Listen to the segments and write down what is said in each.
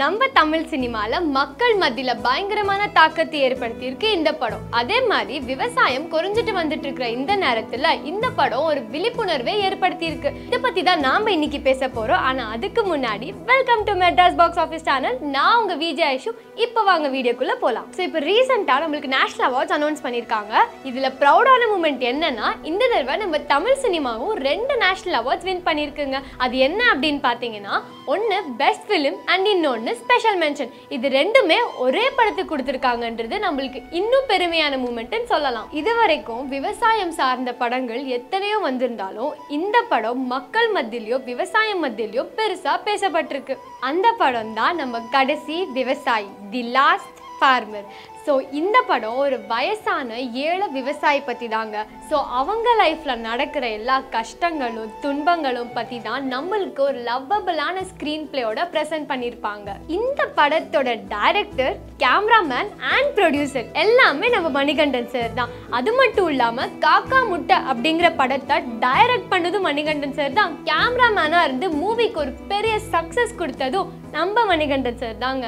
நம்ம தமிழ் சினிமால மக்கள் மத்தியில பயங்கரமான தாக்கத்தை ஏற்படுத்தியிருக்கு இந்த படம். அதே மாதிரி விவசாயம் குறைஞ்சிட்டு வந்துட்டு இருக்கிற இந்த நேரத்துல இந்த படம் ஒரு விழிப்புணர்வை ஏற்படுத்தியிருக்கு. இதை பத்தி தான் நாம இன்னைக்கு பேச போறோம். ஆனா அதுக்கு முன்னாடி welcome to Madras box office channel நான் உங்க விஜய் ஐஷு. இப்போ வாங்க வீடியோக்குள்ள போலாம். ஸோ இப்போ ரீசெண்டா நம்மளுக்கு நேஷனல் அவார்ட்ஸ் அனௌன்ஸ் பண்ணியிருக்காங்க. இதுல ப்ரௌடான மூமெண்ட் என்னன்னா இந்த தடவை நம்ம தமிழ் சினிமாவும் ரெண்டு நேஷனல் அவார்ட்ஸ் வின் பண்ணியிருக்குங்க. அது என்ன அப்படின்னு பார்த்தீங்கன்னா ஒன்று பெஸ்ட் ஃபிலிம் அண்ட் இன்னொன்று ஸ்பெஷல் மென்ஷன் இது ரெண்டுமே ஒரே படத்துக்கு கொடுத்துருக்காங்கன்றது நம்மளுக்கு இன்னும் பெருமையான மூமெண்ட்னு சொல்லலாம். இது வரைக்கும் விவசாயம் சார்ந்த படங்கள் எத்தனையோ வந்திருந்தாலும் இந்த படம் மக்கள் மத்தியிலையோ விவசாயம் மத்தியிலையோ பெருசாக பேசப்பட்டிருக்கு. அந்த படம் தான் நம்ம கடைசி விவசாயி தி லாஸ்ட் ஃபார்மர் ஸோ இந்த படம் ஒரு வயசான ஏழை விவசாயி பற்றி தாங்க. ஸோ அவங்க லைஃப்பில் நடக்கிற எல்லா கஷ்டங்களும் துன்பங்களும் பற்றி தான் நம்மளுக்கு ஒரு லவ்வபிளான ஸ்க்ரீன் பிளேயோட ப்ரெசென்ட் பண்ணியிருப்பாங்க இந்த படத்தோட டைரக்டர் கேமராமேன் அண்ட் ப்ரொடியூசர் எல்லாமே நம்ம மணிகண்டன் சார் தான். அது மட்டும் இல்லாமல் காக்கா முட்டை அப்படிங்கிற படத்தை டைரக்ட் பண்ணதும் மணிகண்டன் சார் தான். கேமராமேனாக இருந்து மூவிக்கு ஒரு பெரிய சக்ஸஸ் கொடுத்ததும் நம்ம மணிகண்டன் சார் தாங்க.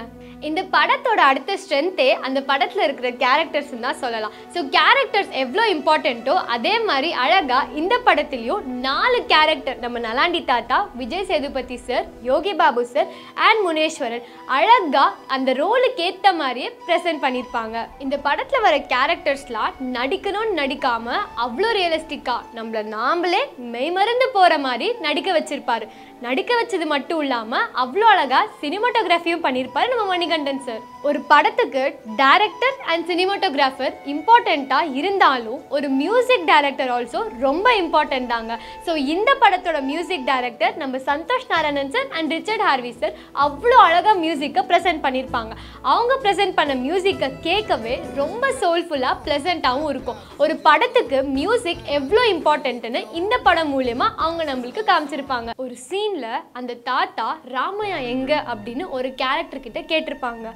இந்த படத்தோட அடுத்த ஸ்ட்ரென்த்தே அந்த படத்தில் இருக்கிற கேரக்டர்ஸ் தான் சொல்லலாம். ஸோ கேரக்டர்ஸ் எவ்வளோ இம்பார்ட்டண்ட்டோ அதே மாதிரி அழகாக இந்த படத்துலையும் நாலு கேரக்டர் நம்ம நலாண்டி தாத்தா Vijay Sethupathi sir Yogi Babu sir and Muneeshwaran அழகாக அந்த ரோலுக்கு ஏற்ற மாதிரியே ப்ரெசென்ட் பண்ணியிருப்பாங்க இந்த படத்தில் வர கேரக்டர்ஸ்லாம் நடிக்கணும்னு நடிக்காமல் அவ்வளோ ரியலிஸ்டிக்காக நம்மள நாமளே மெய்மறந்து போகிற மாதிரி நடிக்க வச்சிருப்பாரு. நடிக்க வச்சது மட்டும் இல்லாமல் அவ்வளோ அழகாக சினிமாட்டோகிராஃபியும் பண்ணியிருப்பாரு நம்ம மணிகண்டன் சார் ஒரு படத்துக்கு டைரக்டர் அண்ட் சினிமோட்டோகிராஃபர் இம்பார்ட்டண்ட்டாக இருந்தாலும் ஒரு மியூசிக் டைரக்டர் ஆல்சோ ரொம்ப இம்பார்ட்டண்ட் தாங்க ஸோ இந்த படத்தோட மியூசிக் டைரக்டர் நம்ம Santhosh Narayanan sir and Richard Harvey sir அவ்வளோ அழகாக மியூசிக்கை ப்ரெசென்ட் பண்ணியிருப்பாங்க அவங்க ப்ரெசென்ட் பண்ண மியூசிக்கை கேட்கவே ரொம்ப சோல்ஃபுல்லாக ப்ளசண்ட்டாகவும் இருக்கும். ஒரு படத்துக்கு மியூசிக் எவ்வளோ இம்பார்ட்டன்ட்டுன்னு இந்த படம் மூலயமா அவங்க நம்மளுக்கு காமிச்சிருப்பாங்க. ஒரு சீனில் அந்த தாத்தா ராமையா எங்க அப்படின்னு ஒரு கேரக்டர் கிட்ட கேட்டிருப்பாங்க.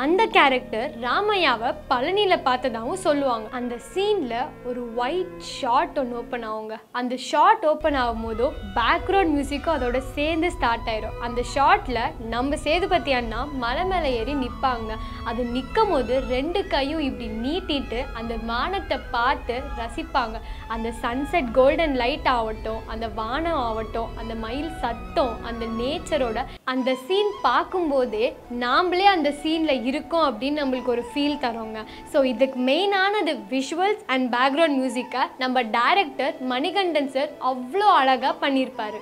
அந்த கேரக்டர் ராமையாவை பழனியில் பார்த்ததாகவும் சொல்லுவாங்க. அந்த சீனில் ஒரு ஒயிட் ஷார்ட் ஒன்று ஓப்பன் ஆகுங்க. அந்த ஷார்ட் ஓப்பன் ஆகும் போதோ பேக்ரவுண்ட் மியூசிக்கும் அதோட சேர்ந்து ஸ்டார்ட் ஆயிரும். அந்த ஷார்ட்டில் நம்ம சேதுபதி அண்ணா மலை மேலே ஏறி நிற்பாங்க அது நிற்கும் போது ரெண்டு கையும் இப்படி நீட்டிட்டு அந்த வானத்தை பார்த்து ரசிப்பாங்க. அந்த சன்செட் கோல்டன் லைட் ஆகட்டும் அந்த வானம் ஆகட்டும் அந்த மயில் சத்தம் அந்த நேச்சரோட அந்த சீன் பார்க்கும்போதே நாம்ளே அந்த சீனில் இருக்கோம் அப்படின்னு நம்மளுக்கு ஒரு ஃபீல் தரோங்க. ஸோ இதுக்கு மெயினானது விஷுவல்ஸ் அண்ட் பேக்ரவுண்ட் மியூசிக்கை நம்ம டைரக்டர் மணிகண்டன் சார் அவ்வளோ அழகாக பண்ணியிருப்பார்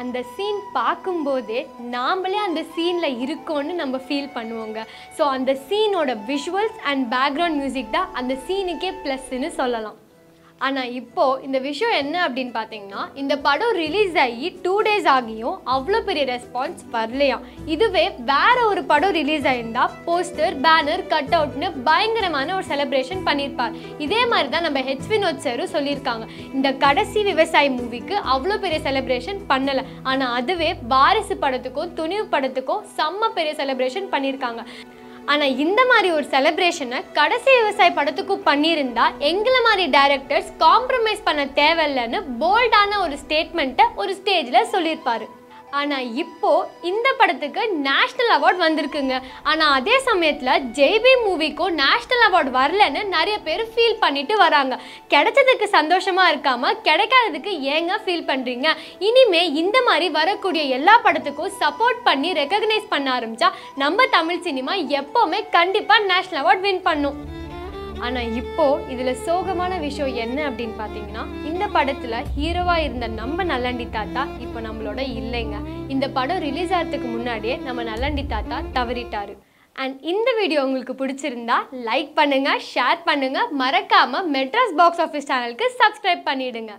அந்த சீன் பார்க்கும்போதே நாமளே அந்த சீனில் இருக்கோன்னு நம்ம ஃபீல் பண்ணுவோங்க. ஸோ அந்த சீனோட விஷுவல்ஸ் அண்ட் பேக்ரவுண்ட் மியூசிக் தான் அந்த சீனுக்கே ப்ளஸ்ன்னு சொல்லலாம். ஆனால் இப்போது இந்த விஷயம் என்ன அப்படின்னு பார்த்தீங்கன்னா இந்த படம் ரிலீஸ் ஆகி டூ டேஸ் ஆகியும் அவ்வளோ பெரிய ரெஸ்பான்ஸ் வரலையாம் இதுவே வேற ஒரு படம் ரிலீஸ் ஆயிருந்தா போஸ்டர் பேனர் கட் அவுட்னு பயங்கரமான ஒரு செலிப்ரேஷன் பண்ணியிருப்பார் இதே மாதிரி தான் நம்ம ஹெச் வினோத் சாரும் சொல்லியிருக்காங்க. இந்த கடைசி விவசாயி மூவிக்கு அவ்வளோ பெரிய செலிப்ரேஷன் பண்ணலை. ஆனால் அதுவே வாரிசு படத்துக்கும் துணிவு படத்துக்கும் செம்ம பெரிய செலிப்ரேஷன் பண்ணியிருக்காங்க ஆனால் இந்த மாதிரி ஒரு செலப்ரேஷனை கடைசி விவசாய படத்துக்கும் பண்ணியிருந்தா எங்களை மாதிரி டைரக்டர்ஸ் காம்ப்ரமைஸ் பண்ண தேவையில்லைன்னு போல்டான ஒரு ஸ்டேட்மெண்ட்டை ஒரு ஸ்டேஜில் சொல்லியிருப்பாரு. ஆனால் இப்போ இந்த படத்துக்கு நேஷ்னல் அவார்ட் வந்திருக்குங்க. ஆனால் அதே சமயத்தில் ஜெய்பி மூவிக்கும் நேஷ்னல் அவார்ட் வரலன்னு நிறைய பேர் ஃபீல் பண்ணிட்டு வராங்க. கிடைச்சதுக்கு சந்தோஷமாக இருக்காமல் கிடைக்காததுக்கு ஏங்க ஃபீல் பண்ணுறீங்க இனிமே இந்த மாதிரி வரக்கூடிய எல்லா படத்துக்கும் சப்போர்ட் பண்ணி ரெக்கக்னைஸ் பண்ண ஆரம்பித்தா நம்ம தமிழ் சினிமா எப்போவுமே கண்டிப்பாக நேஷ்னல் அவார்ட் வின் பண்ணும். ஆனால் இப்போ இதில் சோகமான விஷயம் என்ன அப்படின்னு பார்த்தீங்கன்னா இந்த படத்தில் ஹீரோவாக இருந்த நம்ம நல்லண்டி தாத்தா இப்போ நம்மளோட இல்லைங்க. இந்த படம் ரிலீஸ் ஆகிறதுக்கு முன்னாடியே நம்ம நல்லண்டி தாத்தா தவறிட்டார். அண்ட் இந்த வீடியோ உங்களுக்கு பிடிச்சிருந்தா லைக் பண்ணுங்கள் ஷேர் பண்ணுங்கள் மறக்காமல் மெட்ராஸ் பாக்ஸ் ஆஃபீஸ் சேனலுக்கு சப்ஸ்கிரைப் பண்ணிடுங்க.